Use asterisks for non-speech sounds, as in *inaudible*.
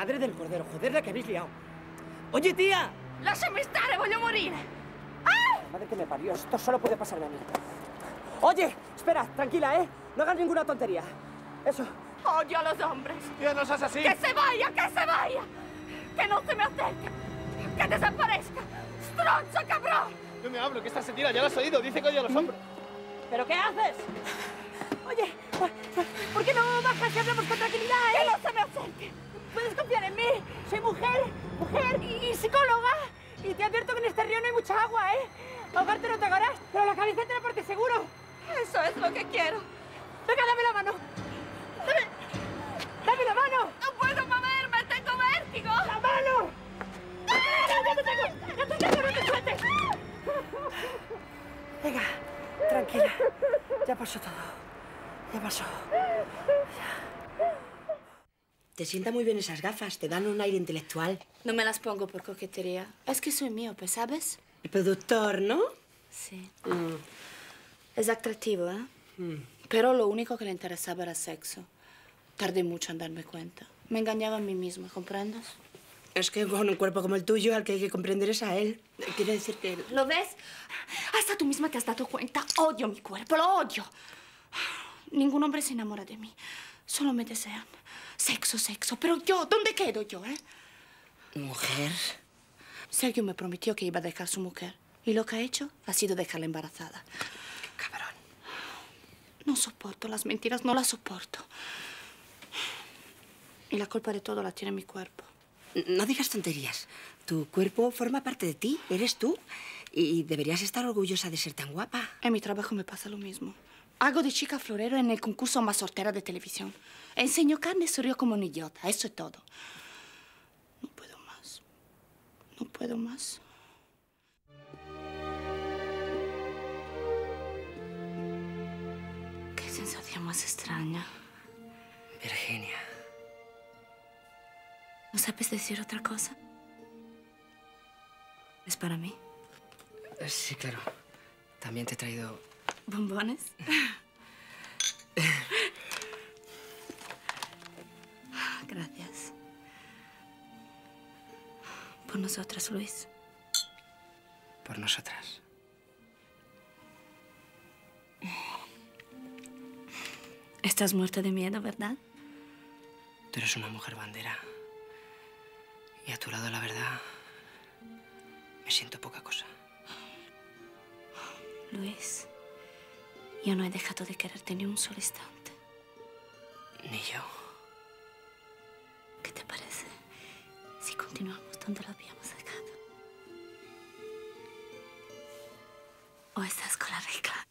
madre del cordero. Joder, la que habéis liado. Oye, tía. Lasciami stare, voglio morire. La madre que me parió. Esto solo puede pasarme a mí. Oye, espera, tranquila, ¿eh? No hagas ninguna tontería. Eso. Odio a los hombres. Tía, no seas así. Que se vaya, que se vaya. Que no se me acerque. Que desaparezca. Stronzo, cabrón. No me hablo, que esta sentida ya lo has oído. Dice que odia a los hombres. ¿Pero qué haces? Oye, ¿por qué no bajas y hablamos con tranquilidad, Que eh? no se me acerque. Ahogarte no te ahogarás, pero la cabeza te la parte seguro. Eso es lo que quiero. Venga, dame la mano. Dame, dame la mano. No puedo moverme, tengo vértigo. ¡La mano! ¡Ah, ¡Ya te tengo! ¡Ya te tengo! ¡No te sueltes! Venga, tranquila. Ya pasó todo. Ya pasó. Te sienta muy bien esas gafas, te dan un aire intelectual. No me las pongo por coquetería. Es que soy míope, ¿sabes? El productor, ¿no? Sí. Es atractivo, ¿eh? Pero lo único que le interesaba era sexo. Tardé mucho en darme cuenta. Me engañaba a mí misma, ¿comprendes? Es que con un cuerpo como el tuyo, al que hay que comprender es a él. Quiere decir que... él- ¿Lo ves? Hasta tú misma te has dado cuenta. Odio mi cuerpo, lo odio. Ningún hombre se enamora de mí. Solo me desean. Sexo, sexo. Pero yo, ¿dónde quedo yo, eh? Mujer. Sergio me prometió que iba a dejar su mujer. Y lo que ha hecho ha sido dejarla embarazada. Cabrón. No soporto las mentiras, no las soporto. Y la culpa de todo la tiene mi cuerpo. No digas tonterías. Tu cuerpo forma parte de ti, eres tú. Y deberías estar orgullosa de ser tan guapa. En mi trabajo me pasa lo mismo. Hago de chica florero en el concurso más sortera de televisión. Enseño carne y se río como un idiota. Eso es todo. No puedo más. Qué sensación más extraña. Virginia. ¿No sabes decir otra cosa? ¿Es para mí? Eh, Sí, claro. También te he traído... ¿Bombones? *laughs* Gracias. Por nosotras, Luis. por nosotras. Estás muerto de miedo, ¿verdad? Tú eres una mujer bandera. Y a tu lado, la verdad, me siento poca cosa. Luis, yo no he dejado de quererte ni un solo instante. Ni yo. ¿Qué te parece si continuamos dónde lo habíamos sacado. ¿O estás con la regla?